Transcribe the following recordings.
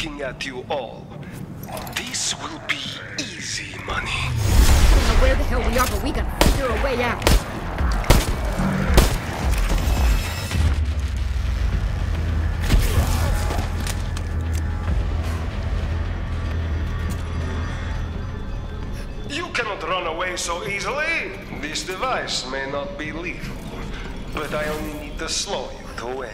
Looking at you all, this will be easy money. I don't know where the hell we are, but we gotta figure a way out. You cannot run away so easily. This device may not be lethal, but I only need to slow you to win.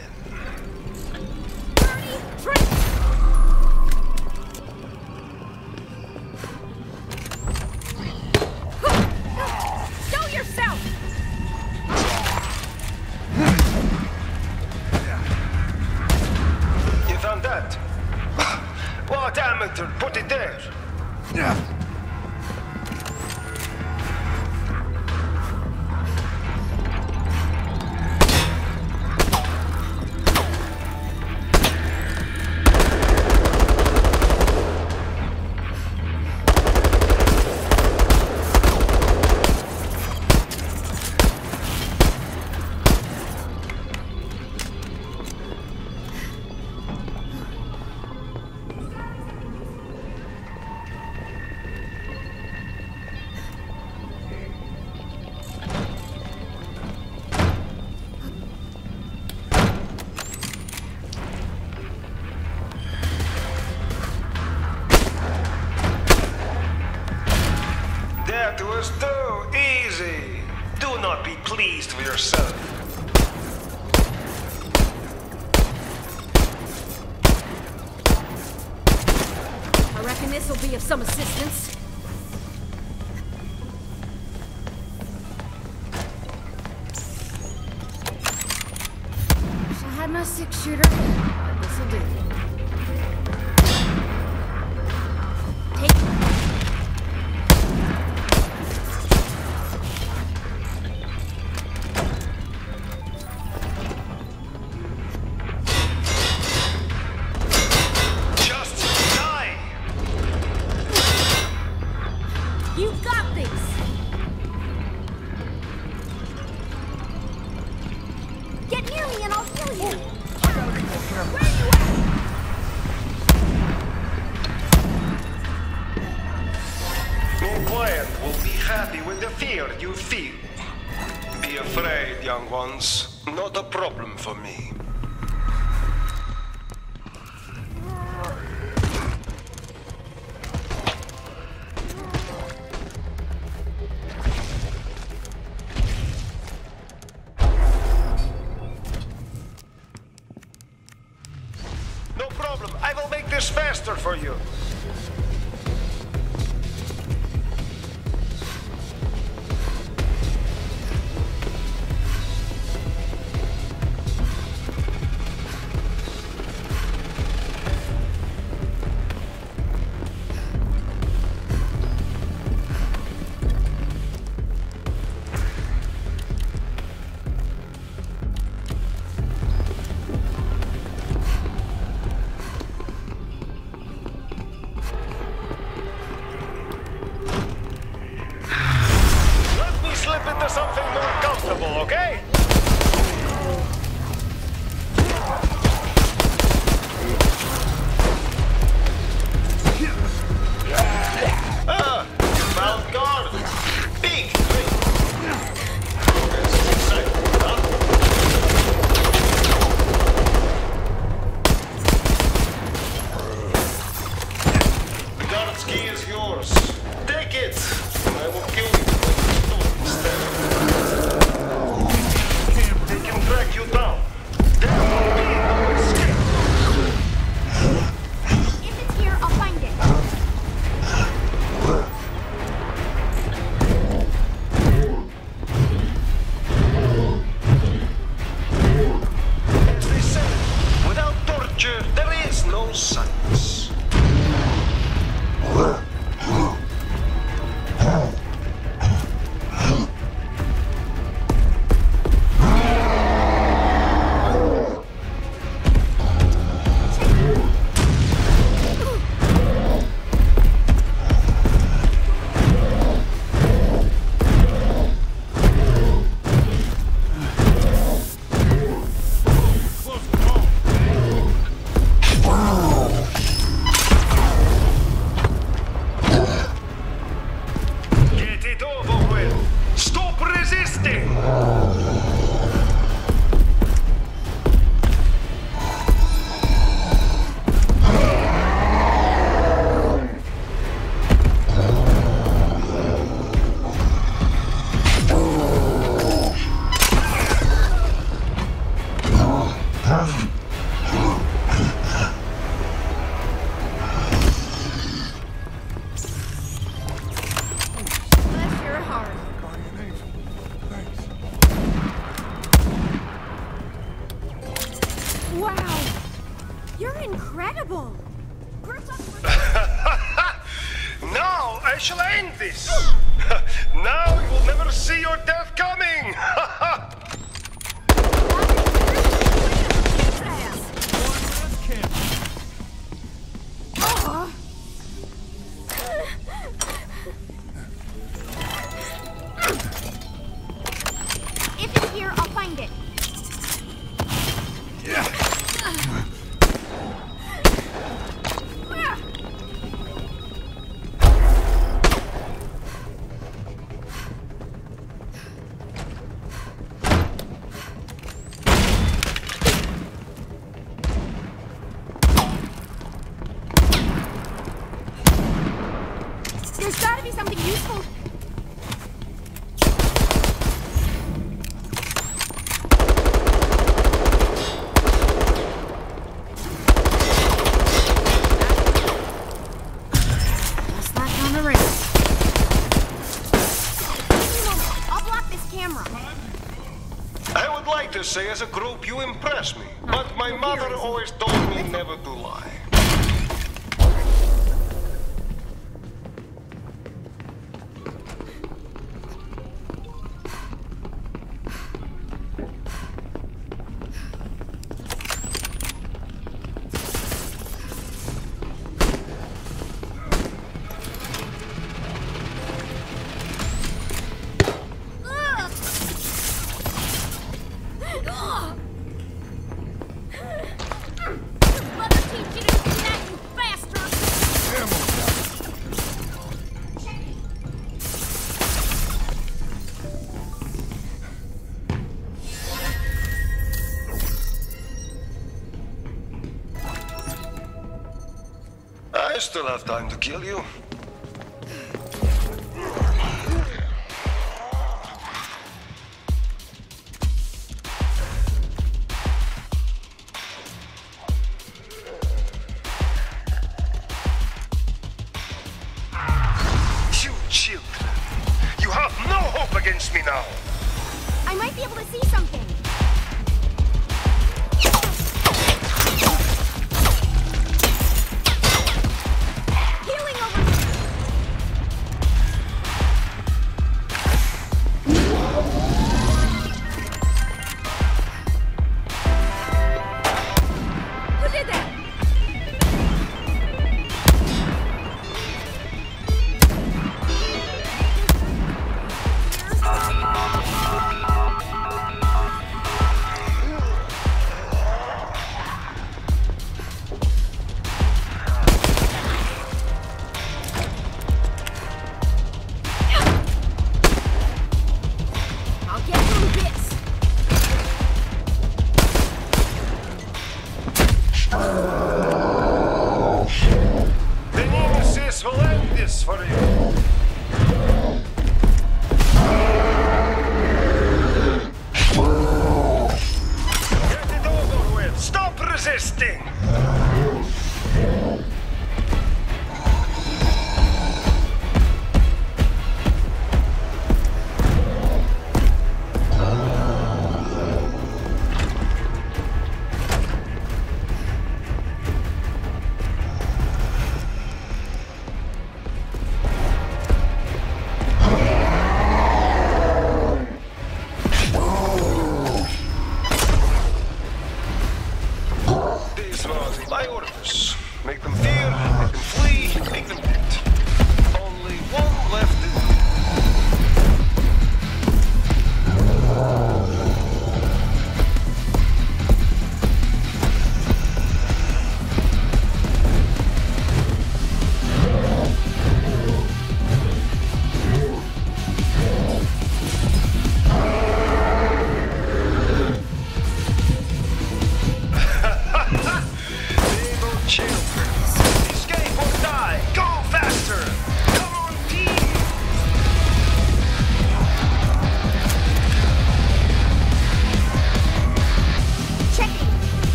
That was too easy. Do not be pleased with yourself. I reckon this'll be of some assistance. Wish I had my six Your will be happy with the fear you feel. Be afraid, young ones. Not a problem for me. You. as a group, you impress me. But my mother always told me never to lie. still have time to kill you.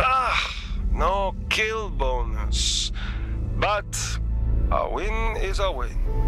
Ah, no kill bonus. But a win is a win.